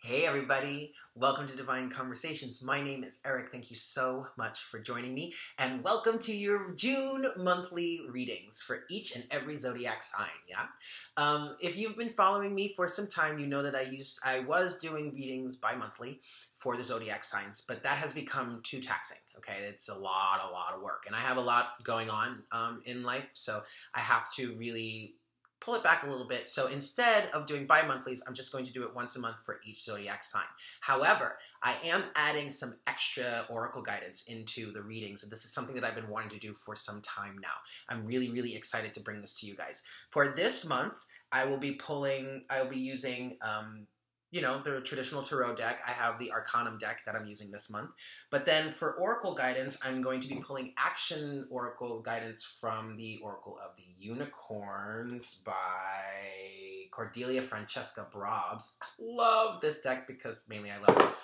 Hey, everybody. Welcome to Divine Conversations. My name is Eric. Thank you so much for joining me. And welcome to your June monthly readings for each and every zodiac sign. Yeah. Um, if you've been following me for some time, you know that I used, I was doing readings bi monthly for the zodiac signs, but that has become too taxing. Okay. It's a lot, a lot of work. And I have a lot going on um, in life. So I have to really pull it back a little bit. So instead of doing bi-monthlies, I'm just going to do it once a month for each zodiac sign. However, I am adding some extra oracle guidance into the readings. And this is something that I've been wanting to do for some time now. I'm really, really excited to bring this to you guys. For this month, I will be pulling, I will be using um, you know, the traditional tarot deck. I have the Arcanum deck that I'm using this month. But then for Oracle guidance, I'm going to be pulling Action Oracle guidance from the Oracle of the Unicorns by Cordelia Francesca Brabbs. I love this deck because mainly I love,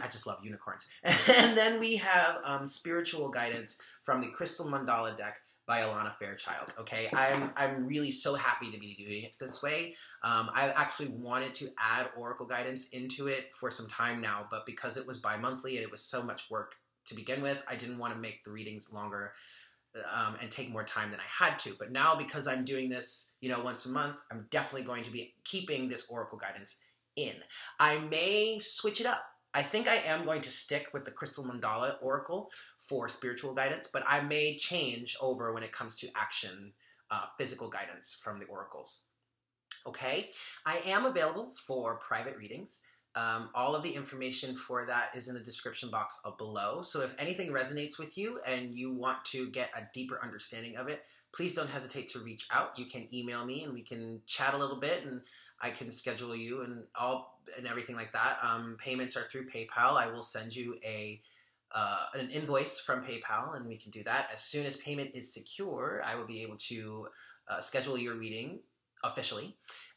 I just love unicorns. And then we have um, Spiritual guidance from the Crystal Mandala deck by Alana Fairchild. Okay, I'm I'm really so happy to be doing it this way. Um, I actually wanted to add Oracle guidance into it for some time now, but because it was bi-monthly and it was so much work to begin with, I didn't want to make the readings longer. Um, and take more time than I had to. But now, because I'm doing this, you know, once a month, I'm definitely going to be keeping this Oracle guidance in. I may switch it up I think I am going to stick with the Crystal Mandala Oracle for spiritual guidance, but I may change over when it comes to action, uh, physical guidance from the oracles. Okay, I am available for private readings. Um, all of the information for that is in the description box below. So if anything resonates with you and you want to get a deeper understanding of it, please don't hesitate to reach out. You can email me and we can chat a little bit and I can schedule you and all and everything like that. Um, payments are through PayPal. I will send you a uh, an invoice from PayPal, and we can do that. As soon as payment is secure, I will be able to uh, schedule your reading officially.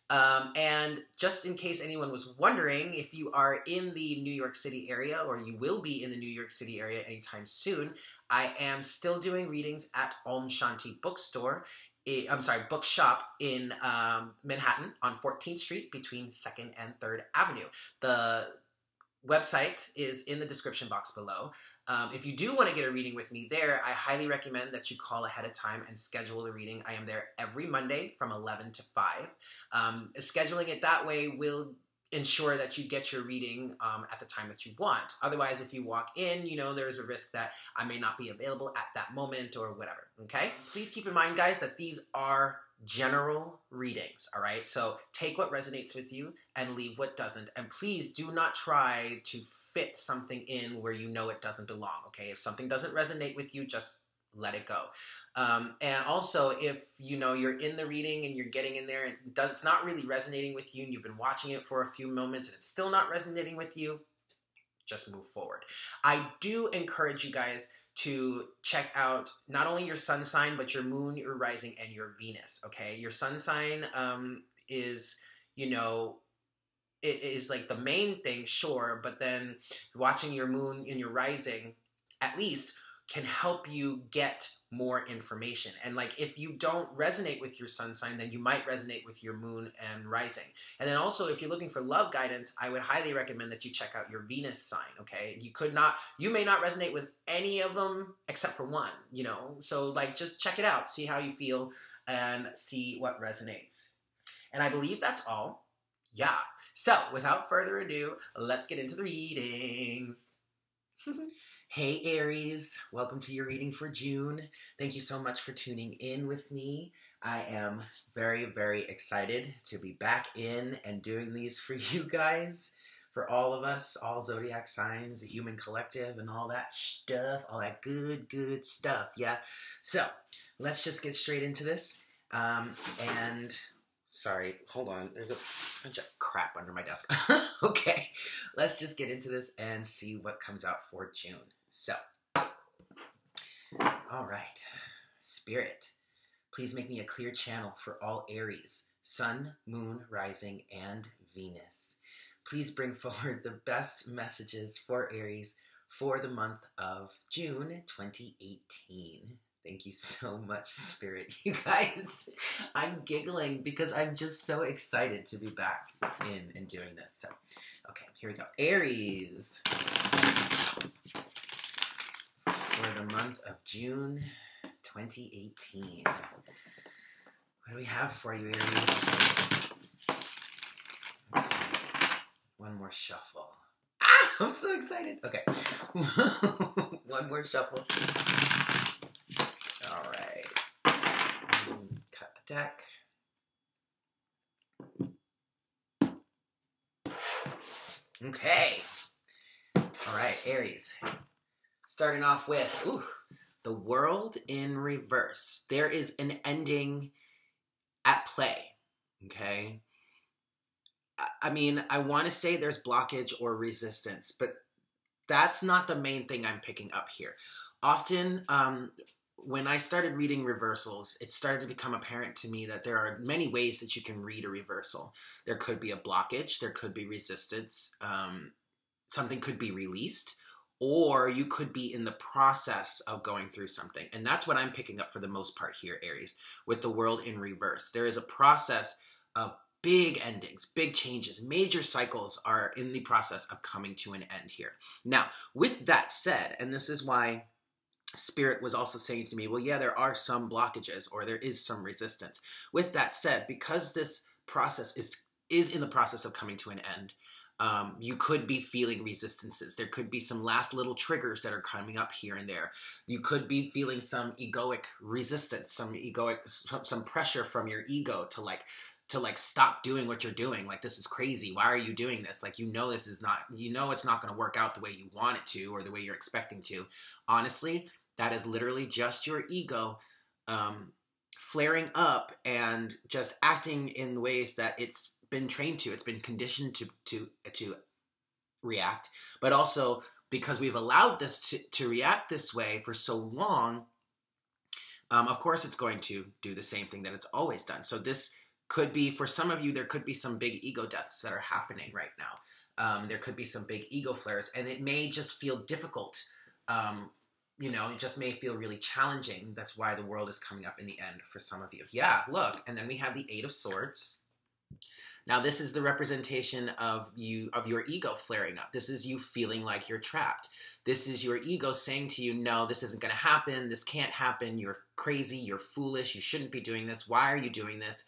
Um, and just in case anyone was wondering, if you are in the New York City area, or you will be in the New York City area anytime soon, I am still doing readings at Aum Shanti Bookstore. I'm sorry, bookshop in um, Manhattan on 14th Street between 2nd and 3rd Avenue. The website is in the description box below. Um, if you do want to get a reading with me there, I highly recommend that you call ahead of time and schedule the reading. I am there every Monday from 11 to 5. Um, scheduling it that way will ensure that you get your reading um, at the time that you want. Otherwise, if you walk in, you know, there's a risk that I may not be available at that moment or whatever. Okay? Please keep in mind, guys, that these are general readings. All right? So take what resonates with you and leave what doesn't. And please do not try to fit something in where you know it doesn't belong. Okay? If something doesn't resonate with you, just let it go. Um, and also, if you know you're in the reading and you're getting in there and it's not really resonating with you, and you've been watching it for a few moments and it's still not resonating with you, just move forward. I do encourage you guys to check out not only your sun sign but your moon, your rising, and your Venus. Okay, your sun sign um, is you know it is like the main thing, sure, but then watching your moon and your rising at least can help you get more information. And like if you don't resonate with your sun sign, then you might resonate with your moon and rising. And then also if you're looking for love guidance, I would highly recommend that you check out your Venus sign, okay? You could not you may not resonate with any of them except for one, you know? So like just check it out, see how you feel and see what resonates. And I believe that's all. Yeah. So, without further ado, let's get into the readings. Hey Aries, welcome to your reading for June. Thank you so much for tuning in with me. I am very, very excited to be back in and doing these for you guys, for all of us, all zodiac signs, the human collective, and all that stuff, all that good, good stuff. Yeah. So let's just get straight into this. Um, and sorry, hold on. There's a bunch of crap under my desk. okay, let's just get into this and see what comes out for June. So, all right. Spirit, please make me a clear channel for all Aries, Sun, Moon, Rising, and Venus. Please bring forward the best messages for Aries for the month of June 2018. Thank you so much, Spirit. You guys, I'm giggling because I'm just so excited to be back in and doing this. So, okay, here we go. Aries. For the month of June 2018. What do we have for you, Aries? One more shuffle. Ah, I'm so excited. Okay. One more shuffle. All right. Cut the deck. Okay. All right, Aries. Starting off with ooh, the world in reverse. There is an ending at play. Okay. I mean, I want to say there's blockage or resistance, but that's not the main thing I'm picking up here. Often, um, when I started reading reversals, it started to become apparent to me that there are many ways that you can read a reversal. There could be a blockage, there could be resistance, um, something could be released, or you could be in the process of going through something. And that's what I'm picking up for the most part here, Aries, with the world in reverse. There is a process of big endings, big changes, major cycles are in the process of coming to an end here. Now, with that said, and this is why Spirit was also saying to me, well, yeah, there are some blockages or there is some resistance. With that said, because this process is is in the process of coming to an end, um, you could be feeling resistances. There could be some last little triggers that are coming up here and there. You could be feeling some egoic resistance, some egoic, some pressure from your ego to like to like stop doing what you're doing like this is crazy why are you doing this like you know this is not you know it's not going to work out the way you want it to or the way you're expecting to honestly that is literally just your ego um, flaring up and just acting in ways that it's been trained to. It's been conditioned to to to react. But also because we've allowed this to, to react this way for so long um, of course it's going to do the same thing that it's always done. So this could be for some of you there could be some big ego deaths that are happening right now. Um, there could be some big ego flares and it may just feel difficult. Um, you know it just may feel really challenging. That's why the world is coming up in the end for some of you. Yeah look and then we have the eight of swords now this is the representation of you of your ego flaring up. This is you feeling like you're trapped. This is your ego saying to you no this isn't going to happen. This can't happen. You're crazy. You're foolish. You shouldn't be doing this. Why are you doing this?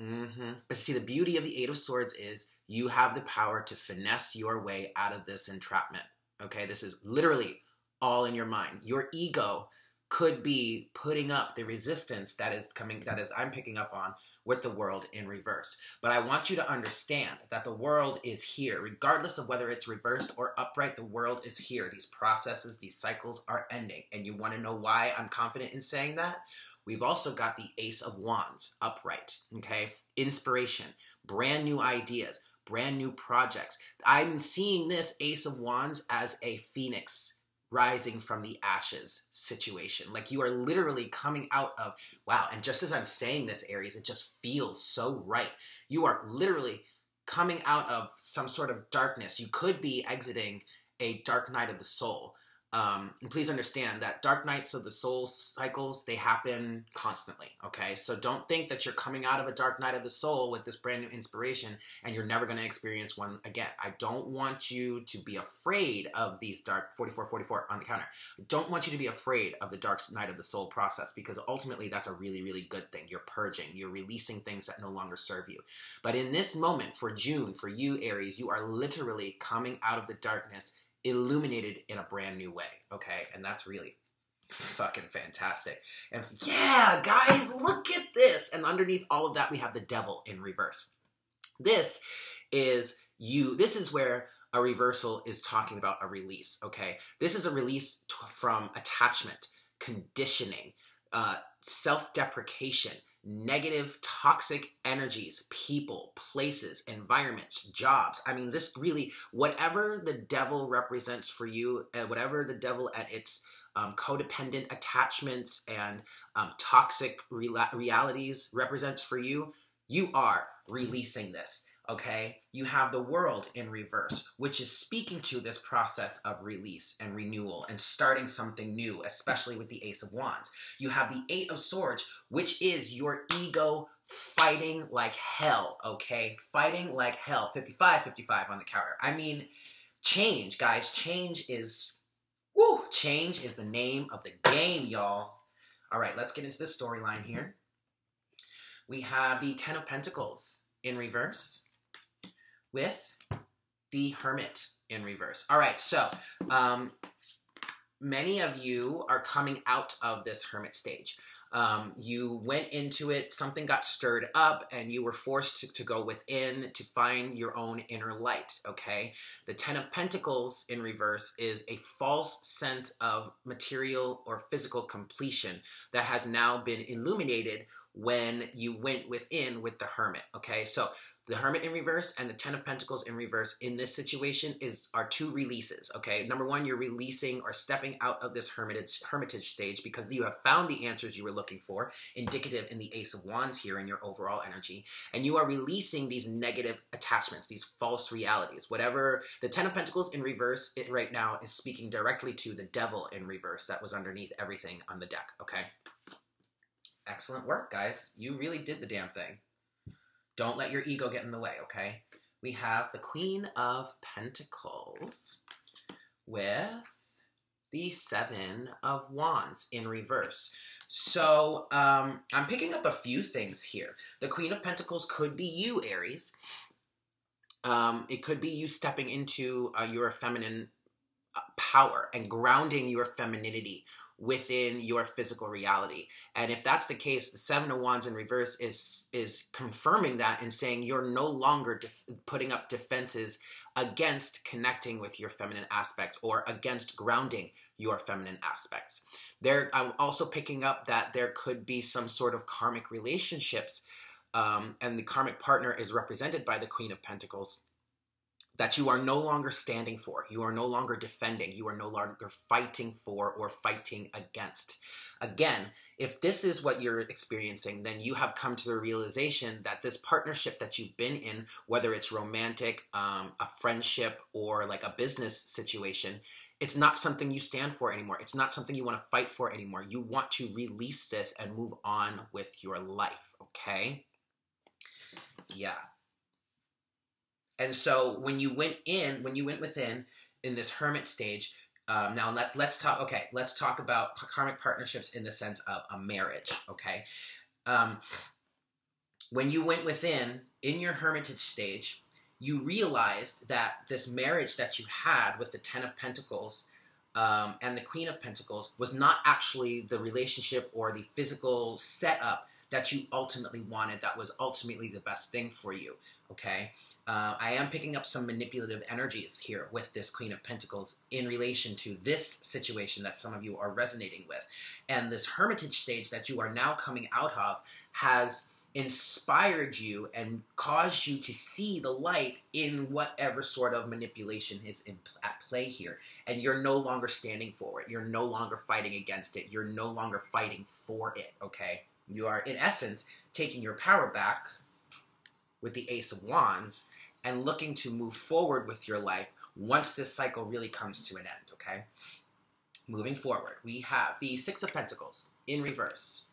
Mm-hmm. But see, the beauty of the Eight of Swords is you have the power to finesse your way out of this entrapment. Okay, this is literally all in your mind. Your ego could be putting up the resistance that is coming, that is, I'm picking up on with the world in reverse. But I want you to understand that the world is here, regardless of whether it's reversed or upright, the world is here. These processes, these cycles are ending. And you want to know why I'm confident in saying that? We've also got the Ace of Wands upright, okay? Inspiration, brand new ideas, brand new projects. I'm seeing this Ace of Wands as a phoenix rising from the ashes situation. Like you are literally coming out of, wow, and just as I'm saying this, Aries, it just feels so right. You are literally coming out of some sort of darkness. You could be exiting a dark night of the soul. Um, and please understand that dark nights of the soul cycles they happen constantly okay? So don't think that you're coming out of a dark night of the soul with this brand new inspiration and you're never going to experience one again. I don't want you to be afraid of these dark 44 44 on the counter. I don't want you to be afraid of the dark night of the soul process because ultimately that's a really really good thing. You're purging you're releasing things that no longer serve you. But in this moment for june for you aries you are literally coming out of the darkness illuminated in a brand new way. Okay, and that's really fucking fantastic. And yeah, guys, look at this. And underneath all of that, we have the devil in reverse. This is you. This is where a reversal is talking about a release. Okay, this is a release t- from attachment, conditioning, uh, self-deprecation negative, toxic energies, people, places, environments, jobs. I mean, this really, whatever the devil represents for you, uh, whatever the devil at its um, codependent attachments and um, toxic realities represents for you, you are releasing this. Okay, you have the world in reverse, which is speaking to this process of release and renewal and starting something new, especially with the Ace of Wands. You have the Eight of Swords, which is your ego fighting like hell, okay? Fighting like hell. 55, 55 on the counter. I mean, change, guys. Change is, woo, change is the name of the game, y'all. All right, let's get into the storyline here. We have the Ten of Pentacles in reverse with the Hermit in reverse. All right, so um, many of you are coming out of this Hermit stage. Um, you went into it, something got stirred up, and you were forced to, to, go within to find your own inner light, okay? The Ten of Pentacles in reverse is a false sense of material or physical completion that has now been illuminated when you went within with the hermit okay so the hermit in reverse and the ten of pentacles in reverse in this situation is are two releases okay number one you're releasing or stepping out of this hermitage hermitage stage because you have found the answers you were looking for indicative in the ace of wands here in your overall energy and you are releasing these negative attachments these false realities whatever the ten of pentacles in reverse it right now is speaking directly to the devil in reverse that was underneath everything on the deck okay excellent work, guys. You really did the damn thing. Don't let your ego get in the way, okay? We have the Queen of Pentacles with the Seven of Wands in reverse. So um, I'm picking up a few things here. The Queen of Pentacles could be you, Aries. Um, it could be you stepping into uh, your feminine power and grounding your femininity within your physical reality. And if that's the case, the seven of wands in reverse is is confirming that and saying you're no longer def- putting up defenses against connecting with your feminine aspects or against grounding your feminine aspects. There, I'm also picking up that there could be some sort of karmic relationships, um, and the karmic partner is represented by the Queen of Pentacles that you are no longer standing for, you are no longer defending, you are no longer fighting for or fighting against. Again, if this is what you're experiencing, then you have come to the realization that this partnership that you've been in, whether it's romantic, um, a friendship, or like a business situation, it's not something you stand for anymore. It's not something you want to fight for anymore. You want to release this and move on with your life, okay? Yeah. And so when you went in, when you went within in this hermit stage, um, now let, let's talk. Okay, let's talk about karmic partnerships in the sense of a marriage. Okay, um, when you went within in your hermitage stage, you realized that this marriage that you had with the Ten of Pentacles um, and the Queen of Pentacles was not actually the relationship or the physical setup that you ultimately wanted that was ultimately the best thing for you okay uh, i am picking up some manipulative energies here with this queen of pentacles in relation to this situation that some of you are resonating with and this hermitage stage that you are now coming out of has inspired you and caused you to see the light in whatever sort of manipulation is in, at play here. And you're no longer standing for it. You're no longer fighting against it. You're no longer fighting for it, okay? You are, in essence, taking your power back with the Ace of Wands and looking to move forward with your life once this cycle really comes to an end, okay? Moving forward, we have the Six of Pentacles in reverse,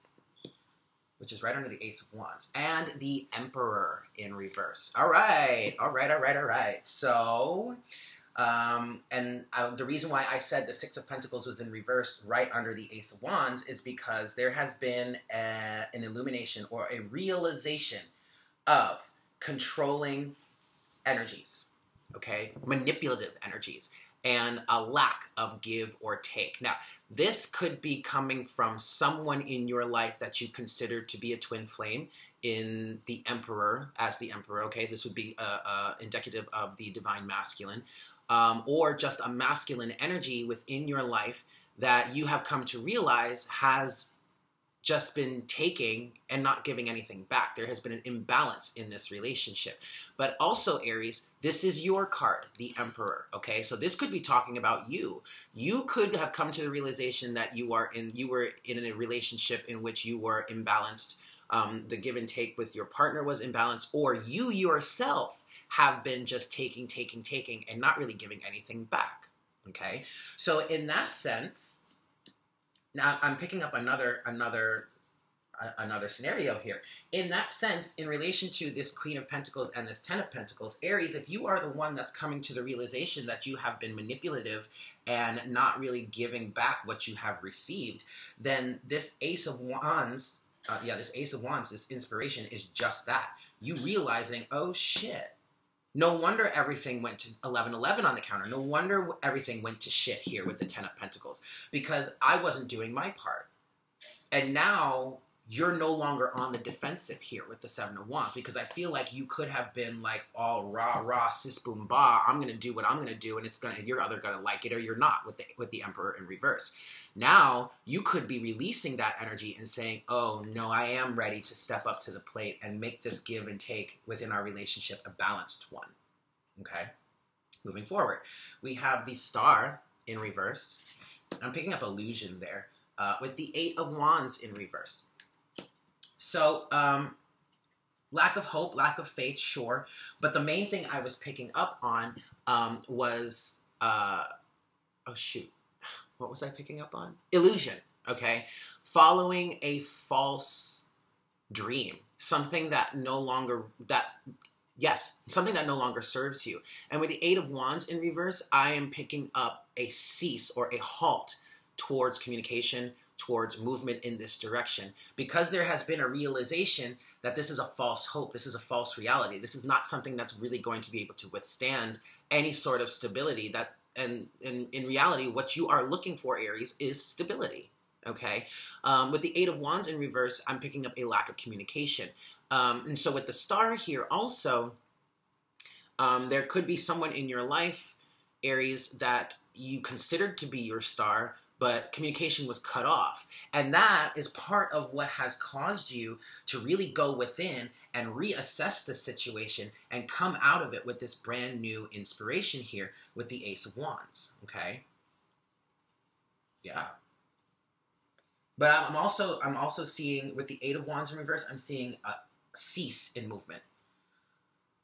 which is right under the Ace of Wands, and the Emperor in reverse. All right, all right, all right, all right. So, um, and the reason why I said the Six of Pentacles was in reverse right under the Ace of Wands is because there has been a, an illumination or a realization of controlling energies, okay? Manipulative energies and a lack of give or take. Now, this could be coming from someone in your life that you consider to be a twin flame in the emperor, as the emperor, okay? This would be uh, uh, indicative of the divine masculine, um, or just a masculine energy within your life that you have come to realize has just been taking and not giving anything back. There has been an imbalance in this relationship. But also, Aries, this is your card, the Emperor. Okay, so this could be talking about you. You could have come to the realization that you are in you were in a relationship in which you were imbalanced um, the give and take with your partner was imbalanced, or you yourself have been just taking, taking, taking, and not really giving anything back. Okay, so in that sense, now I'm picking up another another another scenario here. In that sense, in relation to this Queen of Pentacles and this Ten of Pentacles, Aries, if you are the one that's coming to the realization that you have been manipulative and not really giving back what you have received, then this Ace of Wands, uh, yeah, this Ace of Wands, this inspiration is just that. You realizing, oh shit. No wonder everything went to 1111 on the counter. No wonder everything went to shit here with the 10 of Pentacles because I wasn't doing my part. And now you're no longer on the defensive here with the Seven of Wands because I feel like you could have been like all rah rah sis boom ba. I'm gonna do what I'm gonna do, and it's gonna you're either gonna like it or you're not with the with the Emperor in reverse. Now you could be releasing that energy and saying, "Oh no, I am ready to step up to the plate and make this give and take within our relationship a balanced one." Okay, moving forward, we have the Star in reverse. I'm picking up illusion there uh, with the Eight of Wands in reverse. So, um, lack of hope, lack of faith, sure. But the main thing I was picking up on um, was, uh, oh shoot, what was I picking up on? Illusion, okay? Following a false dream, something that no longer, that, yes, something that no longer serves you. And with the Eight of Wands in reverse, I am picking up a cease or a halt towards communication, towards movement in this direction because there has been a realization that this is a false hope, this is a false reality. This is not something that's really going to be able to withstand any sort of stability that and, in reality what you are looking for Aries is stability. Okay, um, with the Eight of Wands in reverse, I'm picking up a lack of communication, um, and so with the Star here also, um, there could be someone in your life, Aries, that you considered to be your star, but communication was cut off. And that is part of what has caused you to really go within and reassess the situation and come out of it with this brand new inspiration here with the Ace of Wands. Okay? Yeah. But I'm also I'm also seeing with the Eight of Wands in reverse, I'm seeing a cease in movement.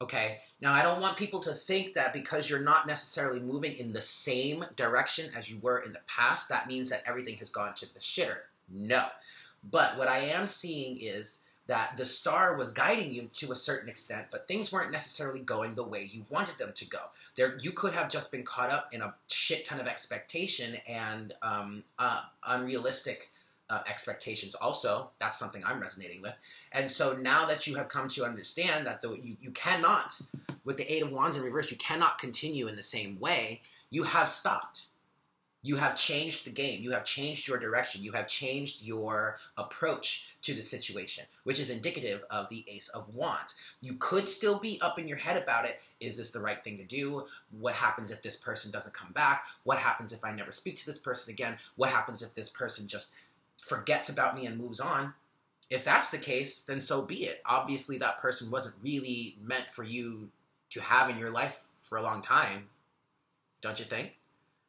Okay. Now, I don't want people to think that because you're not necessarily moving in the same direction as you were in the past, that means that everything has gone to the shitter. No. But what I am seeing is that the star was guiding you to a certain extent, but things weren't necessarily going the way you wanted them to go. There, you could have just been caught up in a shit ton of expectation and um, uh, unrealistic uh, expectations. Also that's something i'm resonating with. And so now that you have come to understand that the, you, you cannot with the eight of wands in reverse you cannot continue in the same way you have stopped. You have changed the game. You have changed your direction. You have changed your approach to the situation which is indicative of the ace of wands. You could still be up in your head about it. Is this the right thing to do? What happens if this person doesn't come back? What happens if i never speak to this person again? What happens if this person just forgets about me and moves on. If that's the case, then so be it. Obviously, that person wasn't really meant for you to have in your life for a long time, don't you think?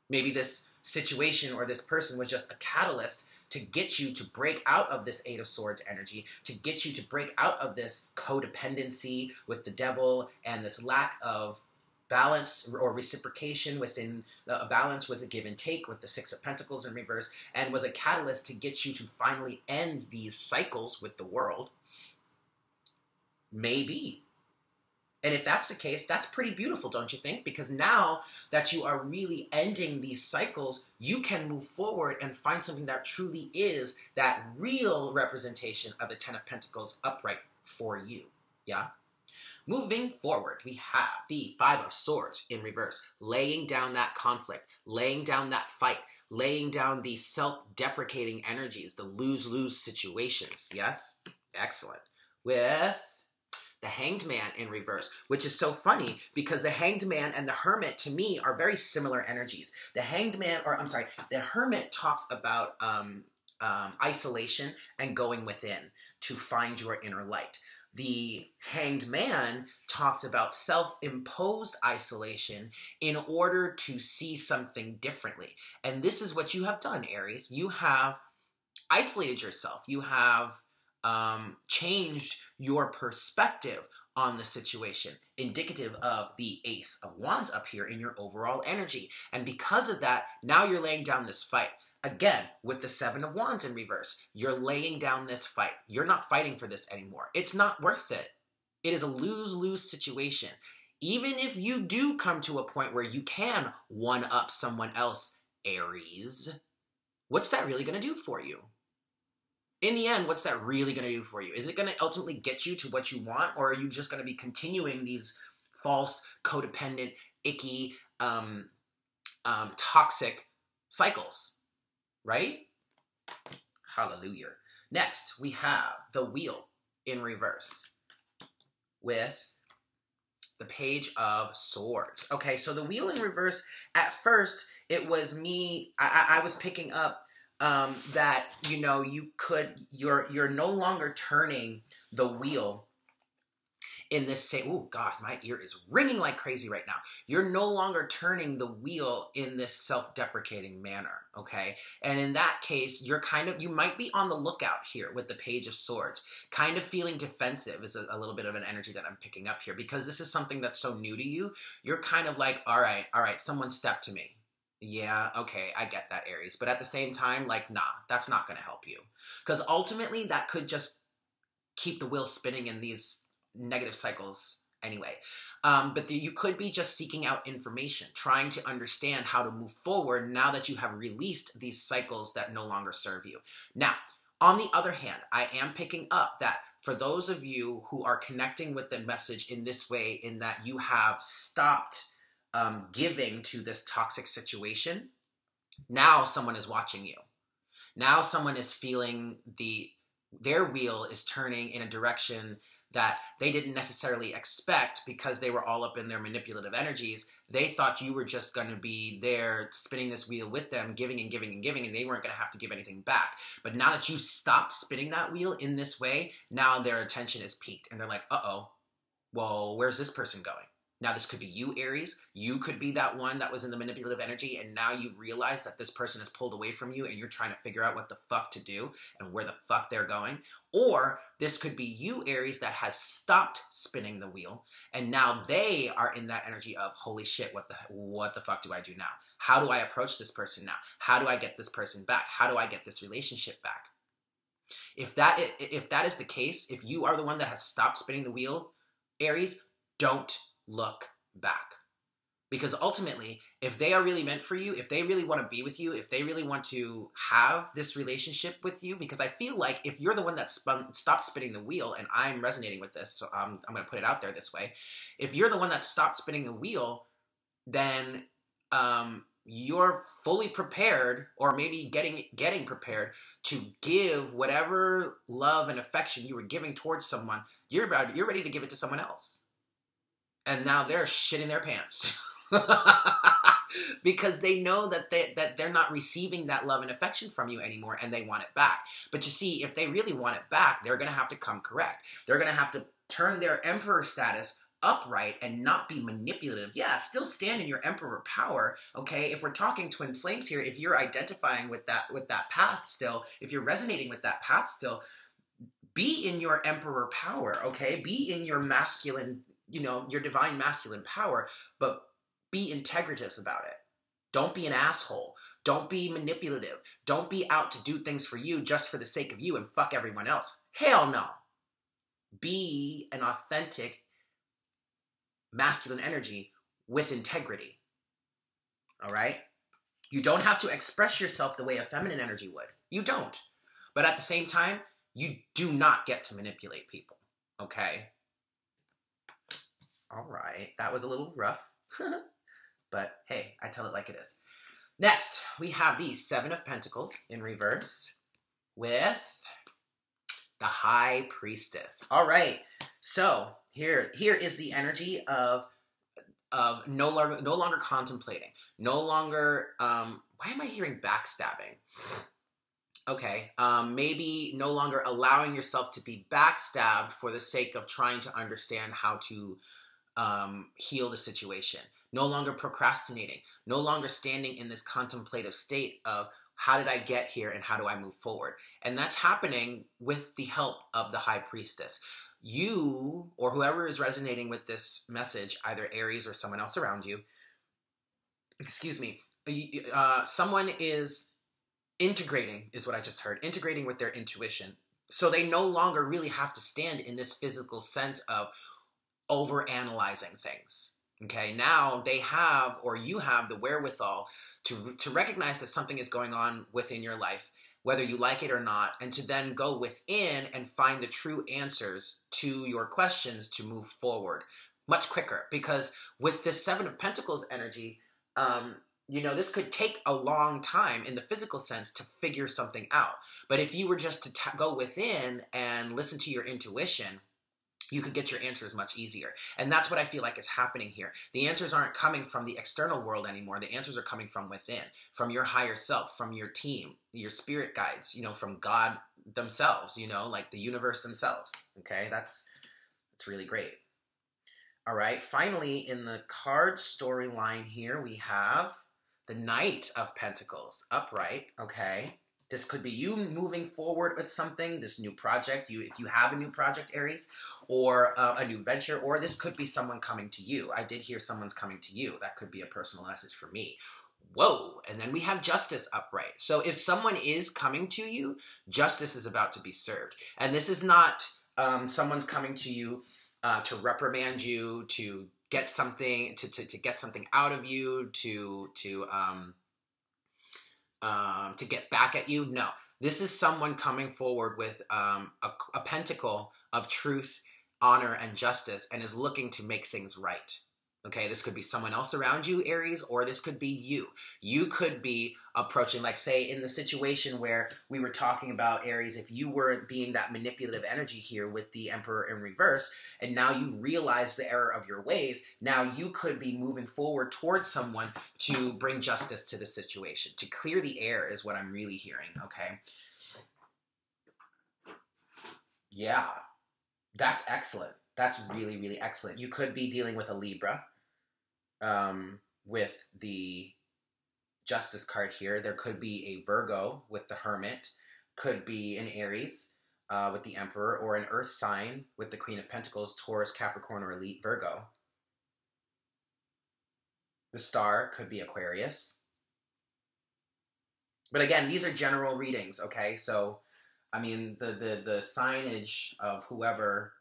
Maybe this situation or this person was just a catalyst to get you to break out of this Eight of Swords energy, to get you to break out of this codependency with the devil and this lack of balance or reciprocation within uh, a balance with a give and take with the six of pentacles in reverse and was a catalyst to get you to finally end these cycles with the world. Maybe. And if that's the case that's pretty beautiful don't you think? Because now that you are really ending these cycles you can move forward and find something that truly is that real representation of the ten of pentacles upright for you. Yeah Moving forward, we have the Five of Swords in reverse, laying down that conflict, laying down that fight, laying down the self deprecating energies, the lose lose situations. Yes? Excellent. With the Hanged Man in reverse, which is so funny because the Hanged Man and the Hermit to me are very similar energies. The Hanged Man, or I'm sorry, the Hermit talks about um, um, isolation and going within to find your inner light the hanged man talks about self imposed isolation in order to see something differently. And this is what you have done, Aries. You have isolated yourself. You have um, changed your perspective on the situation, indicative of the Ace of Wands up here in your overall energy. And because of that, now you're laying down this fight. Again, with the Seven of Wands in reverse, you're laying down this fight. You're not fighting for this anymore. It's not worth it. It is a lose lose situation. Even if you do come to a point where you can one up someone else, Aries, what's that really going to do for you? in the end, what's that really going to do for you? Is it going to ultimately get you to what you want, or are you just going to be continuing these false, codependent, icky, um, um, toxic cycles? Right? Hallelujah. Next, we have the wheel in reverse with the page of swords. Okay, so the wheel in reverse, at first, it was me, I, I was picking up um, that you know you could you're you're no longer turning the wheel in this same oh god my ear is ringing like crazy right now. You're no longer turning the wheel in this self-deprecating manner okay? And in that case you're kind of you might be on the lookout here with the page of swords. Kind of feeling defensive is a, a little bit of an energy that i'm picking up here because this is something that's so new to you. You're kind of like all right all right someone step to me. Yeah, okay, I get that, Aries. But at the same time, like, nah, that's not going to help you. Because ultimately, that could just keep the wheel spinning in these negative cycles anyway. Um, but the, you could be just seeking out information, trying to understand how to move forward now that you have released these cycles that no longer serve you. Now, on the other hand, I am picking up that for those of you who are connecting with the message in this way, in that you have stopped um, giving to this toxic situation, now someone is watching you. Now someone is feeling the their wheel is turning in a direction that they didn't necessarily expect because they were all up in their manipulative energies. They thought you were just going to be there spinning this wheel with them, giving and giving and giving, and they weren't going to have to give anything back. But now that you stopped spinning that wheel in this way, now their attention is peaked and they're like, uh oh, well, where's this person going? Now, this could be you, Aries. You could be that one that was in the manipulative energy, and now you realize that this person is pulled away from you and you're trying to figure out what the fuck to do and where the fuck they're going. Or this could be you, Aries, that has stopped spinning the wheel, and now they are in that energy of, holy shit, what the, what the fuck do I do now? How do I approach this person now? How do I get this person back? How do I get this relationship back? If that if that is the case, if you are the one that has stopped spinning the wheel, Aries, don't look back. Because ultimately, if they are really meant for you, if they really want to be with you, if they really want to have this relationship with you, because I feel like if you're the one that spun, stopped spinning the wheel, and I'm resonating with this, so um, I'm going to put it out there this way. If you're the one that stopped spinning the wheel, then um, you're fully prepared, or maybe getting getting prepared to give whatever love and affection you were giving towards someone. You're about you're ready to give it to someone else and now they're shitting their pants because they know that they that they're not receiving that love and affection from you anymore and they want it back but you see if they really want it back they're going to have to come correct they're going to have to turn their emperor status upright and not be manipulative. Yeah, still stand in your emperor power, okay? If we're talking twin flames here, if you're identifying with that with that path still, if you're resonating with that path still, be in your emperor power, okay? Be in your masculine you know, your divine masculine power, but be integritous about it. Don't be an asshole. Don't be manipulative. Don't be out to do things for you just for the sake of you and fuck everyone else. Hell no. Be an authentic masculine energy with integrity. All right? You don't have to express yourself the way a feminine energy would. You don't. But at the same time, you do not get to manipulate people. Okay? All right, that was a little rough. but hey, I tell it like it is. Next, we have the Seven of Pentacles in reverse with the High Priestess. All right, so here, here is the energy of of no longer no longer contemplating, no longer. Um, why am I hearing backstabbing? Okay, um, maybe no longer allowing yourself to be backstabbed for the sake of trying to understand how to um, heal the situation. No longer procrastinating. No longer standing in this contemplative state of how did I get here and how do I move forward? And that's happening with the help of the high priestess. You or whoever is resonating with this message, either Aries or someone else around you, excuse me, uh, someone is integrating, is what I just heard, integrating with their intuition. So they no longer really have to stand in this physical sense of over analyzing things. Okay, now they have, or you have, the wherewithal to, to recognize that something is going on within your life, whether you like it or not, and to then go within and find the true answers to your questions to move forward much quicker. Because with this Seven of Pentacles energy, um, you know, this could take a long time in the physical sense to figure something out. But if you were just to go within and listen to your intuition, you could get your answers much easier. And that's what I feel like is happening here. The answers aren't coming from the external world anymore. The answers are coming from within, from your higher self, from your team, your spirit guides, you know, from God themselves, you know, like the universe themselves. Okay? That's that's really great. All right. Finally, in the card storyline here, we have the Knight of Pentacles upright. Okay. This could be you moving forward with something, this new project, you if you have a new project, Aries, or uh, a new venture, or this could be someone coming to you. I did hear someone's coming to you. That could be a personal message for me. Whoa, and then we have justice upright. So if someone is coming to you, justice is about to be served. And this is not um, someone's coming to you uh, to reprimand you, to get something, to, to, to get something out of you, to, to, um, um, to get back at you. No, this is someone coming forward with um, a, a pentacle of truth, honor, and justice, and is looking to make things right. Okay, this could be someone else around you, Aries, or this could be you. You could be approaching, like, say, in the situation where we were talking about Aries, if you weren't being that manipulative energy here with the Emperor in reverse, and now you realize the error of your ways, now you could be moving forward towards someone to bring justice to the situation. To clear the air is what I'm really hearing, okay? Yeah, that's excellent. That's really, really excellent. You could be dealing with a Libra um, with the Justice card here. There could be a Virgo with the Hermit, could be an Aries uh, with the Emperor, or an Earth sign with the Queen of Pentacles, Taurus, Capricorn, or Elite Virgo. The star could be Aquarius. But again, these are general readings, okay? So, I mean, the, the, the signage of whoever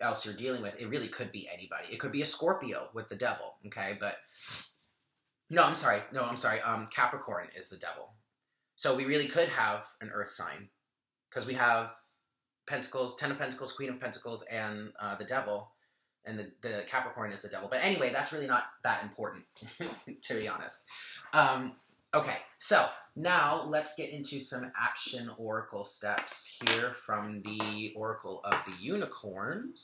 else you're dealing with, it really could be anybody. It could be a Scorpio with the devil, okay? But no, I'm sorry. No, I'm sorry. Um, Capricorn is the devil. So we really could have an Earth sign because we have Pentacles, Ten of Pentacles, Queen of Pentacles, and uh, the devil. And the, the Capricorn is the devil. But anyway, that's really not that important, to be honest. Um, Okay, so now let's get into some action oracle steps here from the Oracle of the Unicorns.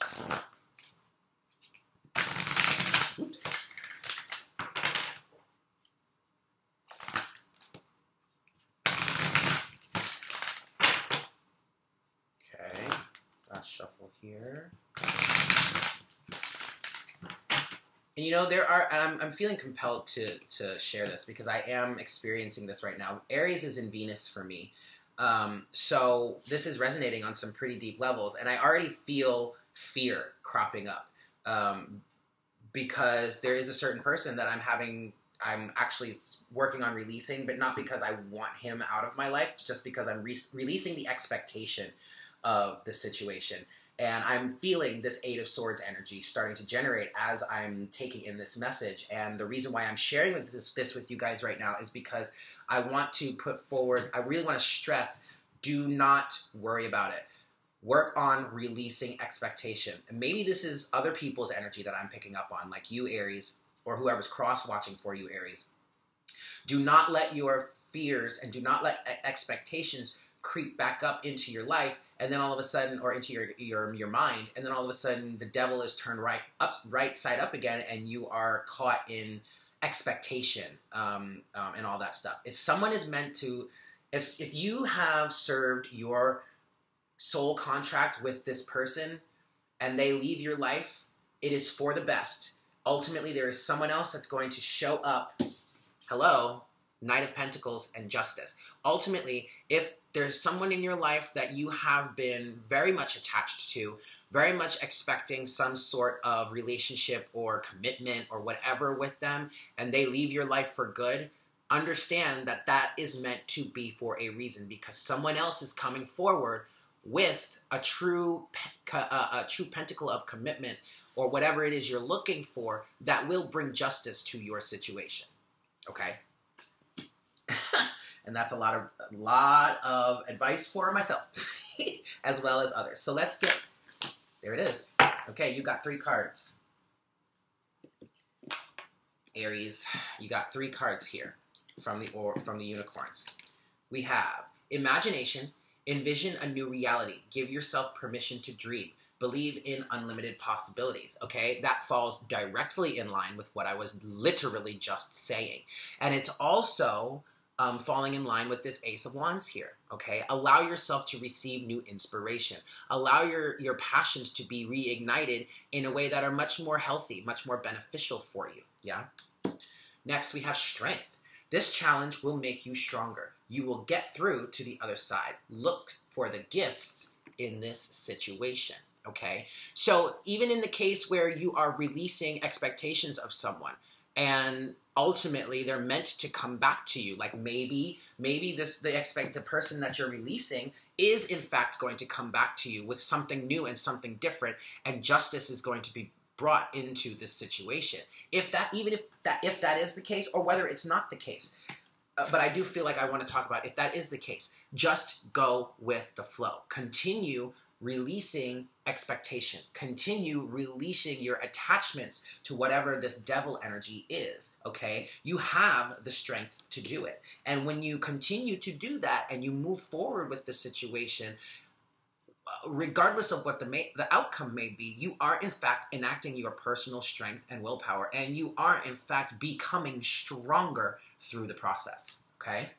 Oops. Okay, let's shuffle here. And you know, there are, I'm, I'm feeling compelled to, to share this because I am experiencing this right now. Aries is in Venus for me. Um, so this is resonating on some pretty deep levels. And I already feel fear cropping up um, because there is a certain person that I'm having, I'm actually working on releasing, but not because I want him out of my life, just because I'm re- releasing the expectation of the situation and I'm feeling this Eight of Swords energy starting to generate as I'm taking in this message. And the reason why I'm sharing this, this with you guys right now is because I want to put forward, I really want to stress do not worry about it. Work on releasing expectation. And maybe this is other people's energy that I'm picking up on, like you, Aries, or whoever's cross watching for you, Aries. Do not let your fears and do not let expectations creep back up into your life and then all of a sudden or into your your your mind and then all of a sudden the devil is turned right up right side up again and you are caught in expectation um, um, and all that stuff if someone is meant to if if you have served your soul contract with this person and they leave your life it is for the best ultimately there is someone else that's going to show up hello Knight of Pentacles, and Justice. Ultimately, if there's someone in your life that you have been very much attached to, very much expecting some sort of relationship or commitment or whatever with them, and they leave your life for good, understand that that is meant to be for a reason because someone else is coming forward with a true uh, a true pentacle of commitment or whatever it is you're looking for that will bring justice to your situation. Okay and that's a lot of a lot of advice for myself as well as others so let's get there it is okay you got three cards aries you got three cards here from the or from the unicorns we have imagination Envision a new reality. Give yourself permission to dream. Believe in unlimited possibilities. Okay, that falls directly in line with what I was literally just saying. And it's also um, falling in line with this Ace of Wands here. Okay, allow yourself to receive new inspiration. Allow your your passions to be reignited in a way that are much more healthy, much more beneficial for you. Yeah. Next, we have strength. This challenge will make you stronger you will get through to the other side. Look for the gifts in this situation. Okay. So, even in the case where you are releasing expectations of someone, and ultimately they're meant to come back to you like maybe maybe this the expect the person that you're releasing is in fact going to come back to you with something new and something different and justice is going to be brought into this situation if that even if that if that is the case or whether it's not the case uh, but I do feel like I want to talk about if that is the case, just go with the flow. Continue releasing expectation. Continue releasing your attachments to whatever this devil energy is, okay? You have the strength to do it. And when you continue to do that and you move forward with the situation, regardless of what the may, the outcome may be, you are in fact enacting your personal strength and willpower, and you are in fact becoming stronger through the process. Okay.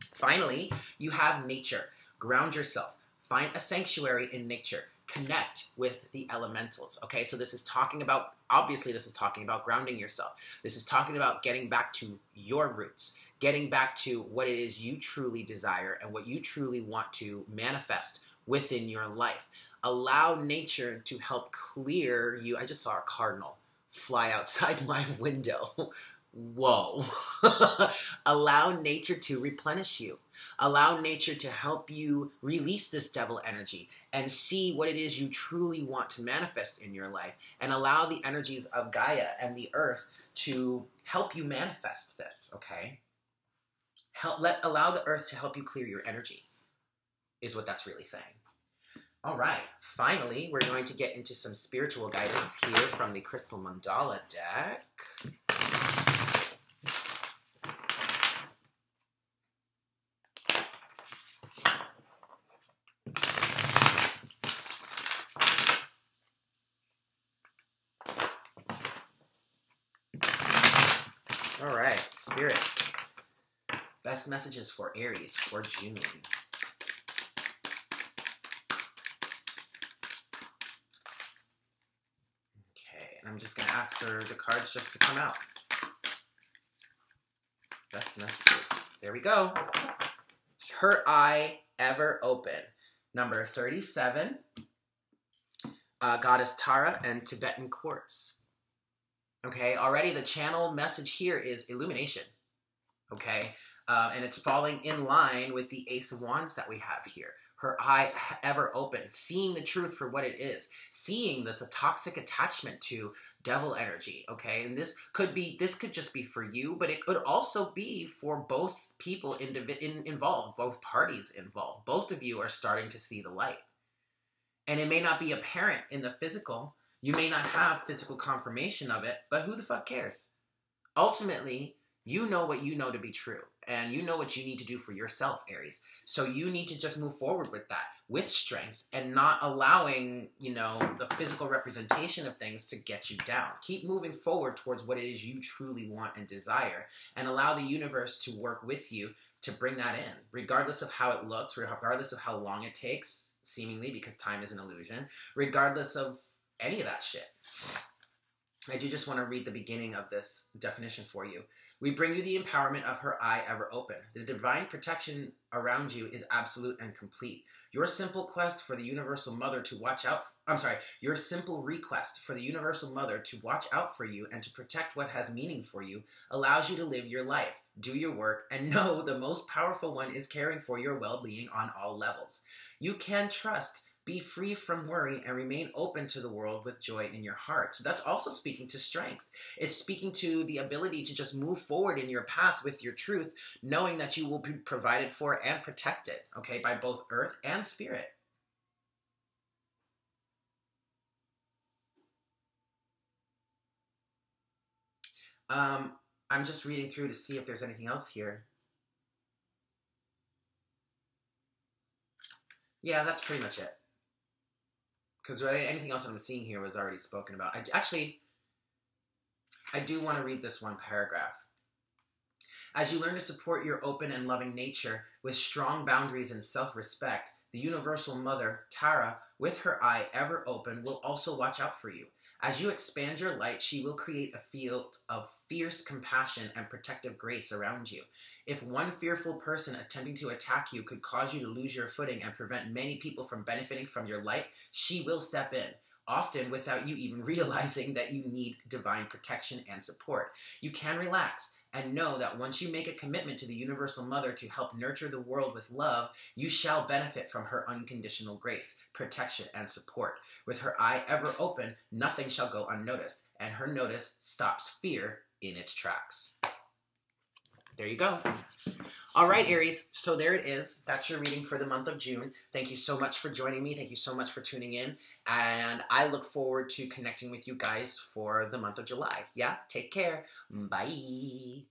Finally, you have nature. Ground yourself. Find a sanctuary in nature. Connect with the elementals. Okay, so this is talking about, obviously, this is talking about grounding yourself. This is talking about getting back to your roots, getting back to what it is you truly desire and what you truly want to manifest within your life. Allow nature to help clear you. I just saw a cardinal fly outside my window. Whoa. Allow nature to replenish you. Allow nature to help you release this devil energy and see what it is you truly want to manifest in your life. And allow the energies of Gaia and the earth to help you manifest this, okay? Help, let, allow the earth to help you clear your energy, is what that's really saying. All right, finally, we're going to get into some spiritual guidance here from the Crystal Mandala deck. All right, Spirit. Messages for Aries for June. Okay, I'm just going to ask for the cards just to come out. Best messages. There we go. Her eye ever open. Number 37. Uh, Goddess Tara and Tibetan Quartz. Okay, already the channel message here is illumination. Okay, uh, and it's falling in line with the Ace of Wands that we have here her eye ever open, seeing the truth for what it is, seeing this a toxic attachment to devil energy, okay? And this could be this could just be for you, but it could also be for both people in, involved, both parties involved. Both of you are starting to see the light. And it may not be apparent in the physical. You may not have physical confirmation of it, but who the fuck cares? Ultimately, you know what you know to be true and you know what you need to do for yourself, Aries. So you need to just move forward with that with strength and not allowing, you know, the physical representation of things to get you down. Keep moving forward towards what it is you truly want and desire and allow the universe to work with you to bring that in, regardless of how it looks, regardless of how long it takes, seemingly because time is an illusion, regardless of any of that shit. I do just want to read the beginning of this definition for you. We bring you the empowerment of her eye ever open. The divine protection around you is absolute and complete. Your simple quest for the universal mother to watch out, I'm sorry, your simple request for the universal mother to watch out for you and to protect what has meaning for you allows you to live your life, do your work, and know the most powerful one is caring for your well being on all levels. You can trust be free from worry and remain open to the world with joy in your heart. So that's also speaking to strength. It's speaking to the ability to just move forward in your path with your truth, knowing that you will be provided for and protected, okay, by both earth and spirit. Um, I'm just reading through to see if there's anything else here. Yeah, that's pretty much it because anything else I'm seeing here was already spoken about. I actually, I do want to read this one paragraph. As you learn to support your open and loving nature with strong boundaries and self-respect, the universal mother, Tara, with her eye ever open, will also watch out for you. As you expand your light, she will create a field of fierce compassion and protective grace around you. If one fearful person attempting to attack you could cause you to lose your footing and prevent many people from benefiting from your light, she will step in often without you even realizing that you need divine protection and support. You can relax and know that once you make a commitment to the Universal Mother to help nurture the world with love, you shall benefit from her unconditional grace, protection, and support. With her eye ever open, nothing shall go unnoticed, and her notice stops fear in its tracks. There you go. All right, Aries. So there it is. That's your reading for the month of June. Thank you so much for joining me. Thank you so much for tuning in. And I look forward to connecting with you guys for the month of July. Yeah, take care. Bye.